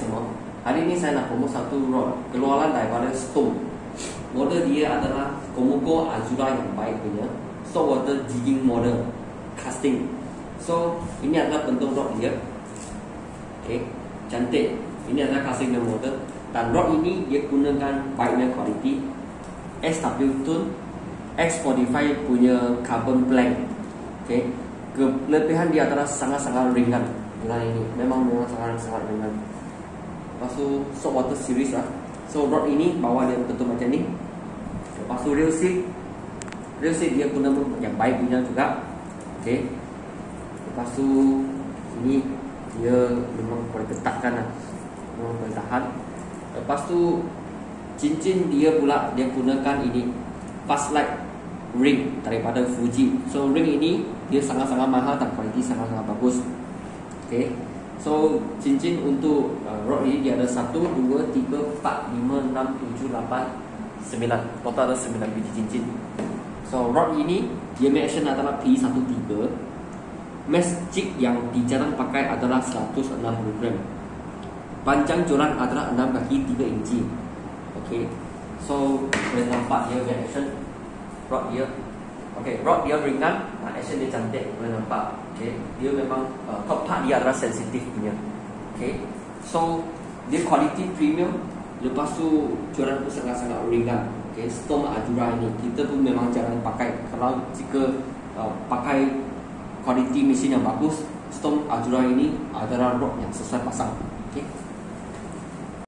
semua. Hari ini saya nak promo satu rod keluaran daripada Stone. Model dia adalah Komoko Azura yang baik punya. So water jigging model casting. So ini adalah bentuk rod dia. Okay, cantik. Ini adalah casting dia model. Dan rod ini dia gunakan baiknya quality SW Tune X45 punya carbon plank. Okay, kelebihan dia adalah sangat-sangat ringan dengan ini. Memang memang sangat-sangat ringan. Lepas tu saltwater series lah. So rod ini bawah dia bentuk macam ni. Lepas tu rail seat. Rail seat dia guna yang baik punya juga. Okay. Lepas tu ini dia memang boleh ketatkan lah. Memang boleh tahan. Lepas tu cincin dia pula dia gunakan ini fast light ring daripada Fuji. So ring ini dia sangat-sangat mahal dan kualiti sangat-sangat bagus. Okay. So cincin untuk uh, rod ini dia ada 1, 2, 3, 4, 5, 6, 7, 8, 9 Total ada 9 biji cincin. So rod ini dia mention adalah P13 Mesh jig yang dijarang pakai adalah 160 gram. Panjang joran adalah 6 kaki 3 inci. Okay. So boleh nampak dia mention Rod dia Okay, rod dia ringan, uh, action dia cantik, boleh nampak. Okay, dia memang uh, top part dia adalah sensitif punya. Okay, so dia quality premium. Lepas tu joran pun sangat-sangat ringan. Okay, Storm Adura ini kita pun memang jarang pakai. Kalau jika uh, pakai quality mesin yang bagus, Storm Adura ini adalah rod yang sesuai pasang. Okay.